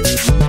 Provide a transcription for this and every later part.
Thank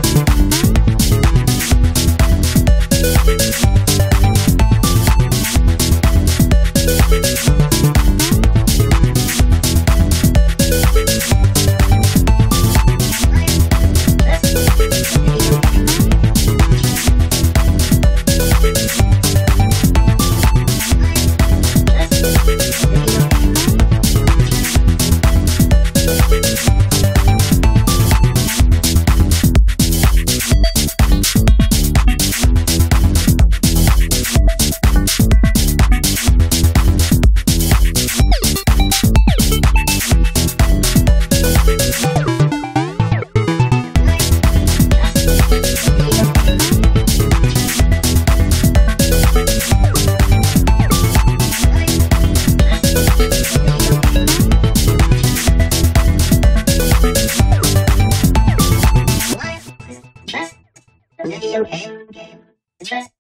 Video game.